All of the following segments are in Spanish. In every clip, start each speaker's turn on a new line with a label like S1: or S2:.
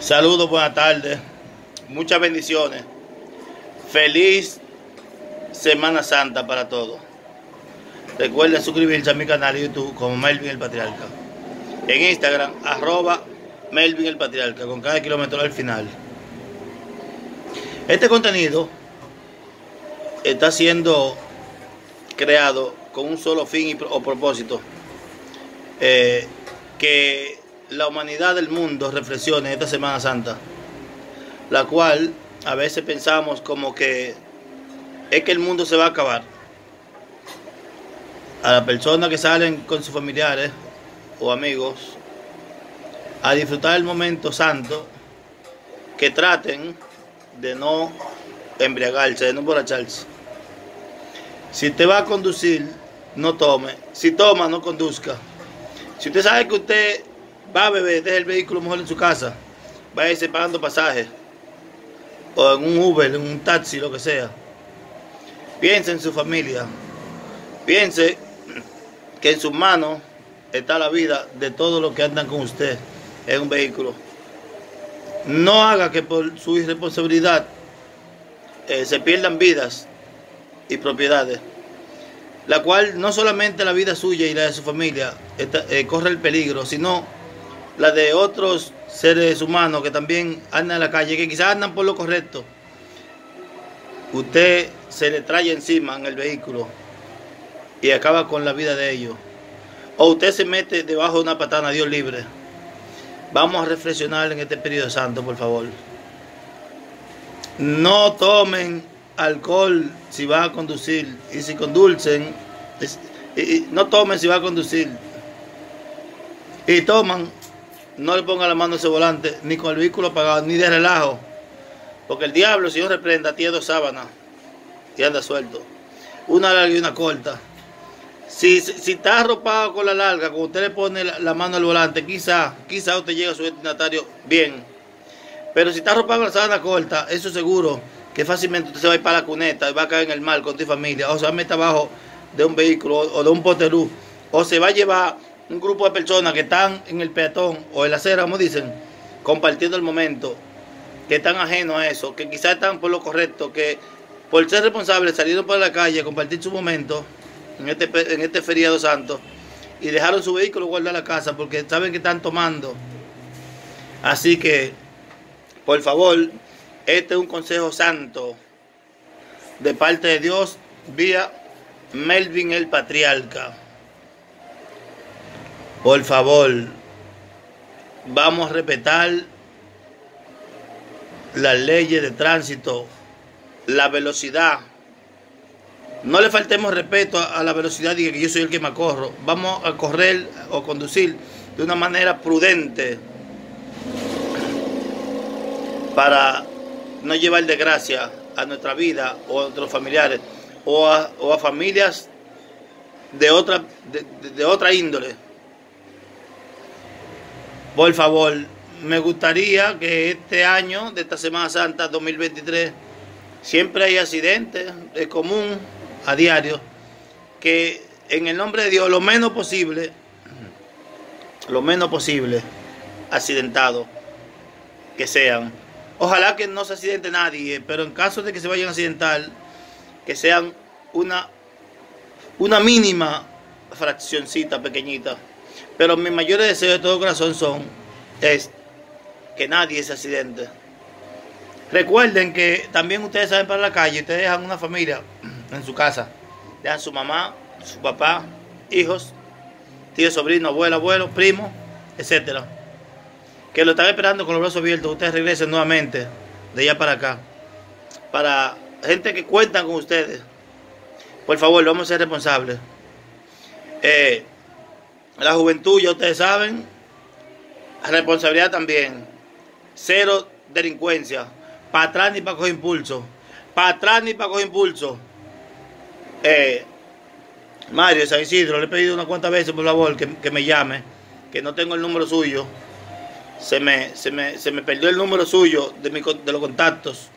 S1: Saludos, buenas tardes. Muchas bendiciones. Feliz Semana Santa para todos. Recuerden suscribirse a mi canal de YouTube como Melvin el Patriarca. En Instagram, arroba Melvin el Patriarca, con cada kilómetro al final. Este contenido está siendo creado con un solo fin y, o propósito. Eh, que la humanidad del mundo reflexione esta Semana Santa. La cual a veces pensamos como que es que el mundo se va a acabar. A las personas que salen con sus familiares o amigos a disfrutar el momento santo, que traten de no embriagarse, de no emborracharse. Si usted va a conducir, no tome. Si toma, no conduzca. Si usted sabe que usted va a beber, deje el vehículo mejor en su casa. Váyase pagando pasajes. O en un Uber, en un taxi, lo que sea. Piense en su familia. Piense que en sus manos está la vida de todos los que andan con usted en un vehículo. No haga que por su irresponsabilidad eh, se pierdan vidas y propiedades, la cual no solamente la vida suya y la de su familia eh, corre el peligro, sino la de otros seres humanos que también andan en la calle, que quizás andan por lo correcto. Usted se le trae encima en el vehículo y acaba con la vida de ellos. O usted se mete debajo de una patana, Dios libre. Vamos a reflexionar en este periodo santo, por favor. No tomen alcohol si va a conducir. Y si conducen, no tomen si va a conducir. Y toman, no le pongan la mano a ese volante, ni con el vehículo apagado, ni de relajo. Porque el diablo, si yo reprenda, tiene dos sábanas y anda suelto. Una larga y una corta. Si, si, está arropado con la larga, cuando usted le pone la, mano al volante, quizá, quizá usted llega a su destinatario bien. Pero si está arropado con la sábana corta, eso seguro que fácilmente usted se va a ir para la cuneta y va a caer en el mar con tu familia, o se va a meter abajo de un vehículo o de un poterú, o se va a llevar un grupo de personas que están en el peatón o en la acera, como dicen, compartiendo el momento, que están ajenos a eso, que quizás están por lo correcto, que por ser responsables salieron para la calle a compartir su momento en este, en este feriado santo y dejaron su vehículo guardar la casa porque saben que están tomando. Así que, por favor, este es un consejo santo de parte de Dios vía Melvin el Patriarca. Por favor, vamos a respetar las leyes de tránsito, la velocidad. No le faltemos respeto a la velocidad y que yo soy el que me corro. Vamos a correr o conducir de una manera prudente para no llevar desgracia a nuestra vida o a nuestros familiares o a, familias de otra, de otra índole. Por favor, me gustaría que este año, de esta Semana Santa 2023, siempre hay accidentes, es común, a diario, que en el nombre de Dios, lo menos posible, lo menos posible, accidentados que sean. Ojalá que no se accidente nadie, pero en caso de que se vayan a accidentar, que sean una, una mínima fraccioncita pequeñita. Pero mis mayores deseos de todo corazón son es que nadie se accidente. Recuerden que también ustedes salen para la calle, ustedes dejan una familia en su casa. Dejan su mamá, su papá, hijos, tío, sobrino, abuelo, abuelo, primo, etcétera. Que lo están esperando con los brazos abiertos. Ustedes regresen nuevamente de allá para acá. Para gente que cuentan con ustedes. Por favor, vamos a ser responsables. Eh, la juventud, ya ustedes saben, responsabilidad también. Cero delincuencia. Para atrás ni para coger impulso. Para atrás ni para coger impulso. Eh, Mario San Isidro, le he pedido unas cuantas veces, por favor, que, me llame. Que no tengo el número suyo. Se me, se me, se me perdió el número suyo de, de los contactos.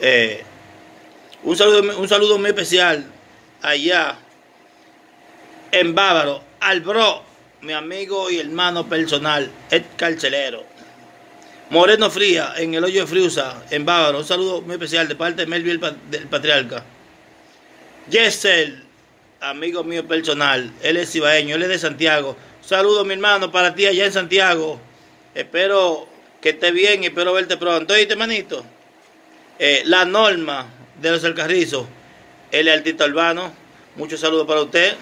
S1: Eh, un, saludo, un saludo muy especial allá en Bávaro, al bro, mi amigo y hermano personal, Ed Carcelero. Moreno Fría, en el hoyo de Friusa, en Bávaro. Un saludo muy especial de parte de Melville del Patriarca. Jessel, amigo mío personal, él es cibaeño, él es de Santiago. Un saludo, mi hermano, para ti allá en Santiago. Espero que esté bien y espero verte pronto. Oíste, manito. Eh, la norma de los Alcarrizos, es artista urbano. Muchos saludos para usted.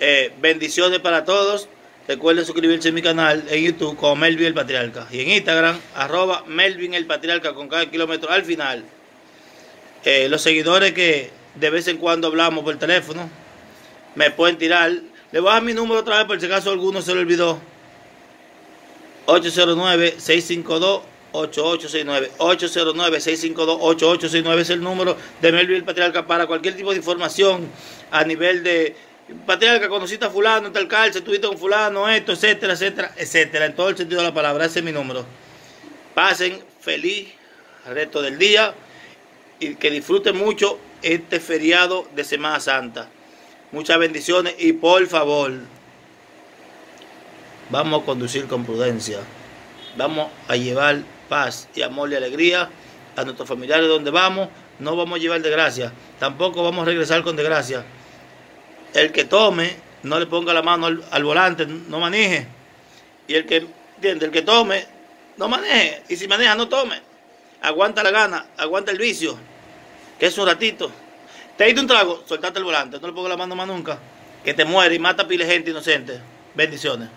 S1: Eh, bendiciones para todos. Recuerden suscribirse a mi canal en YouTube como Melvin el Patriarca. Y en Instagram, arroba Melvin el Patriarca con cada kilómetro al final. Eh, los seguidores que de vez en cuando hablamos por teléfono, me pueden tirar. Le voy a dar mi número otra vez por si acaso alguno se lo olvidó. 809-652-8869. 809-652-8869 es el número de Melvin el Patriarca para cualquier tipo de información a nivel de patriarca, conociste a fulano, tal cárcel, estuviste con fulano, esto, etcétera, etcétera, etcétera, en todo el sentido de la palabra, ese es mi número. Pasen feliz resto del día y que disfruten mucho este feriado de Semana Santa. Muchas bendiciones y por favor, vamos a conducir con prudencia. Vamos a llevar paz y amor y alegría a nuestros familiares donde vamos. No vamos a llevar desgracia. Tampoco vamos a regresar con desgracia el que tome, no le ponga la mano al, volante, no maneje. Y el que, ¿entiende? El que tome, no maneje. Y si maneja, no tome. Aguanta la gana, aguanta el vicio, que es un ratito. Te diste un trago, soltate el volante, no le ponga la mano más nunca, que te muere y mata a pile gente inocente. Bendiciones.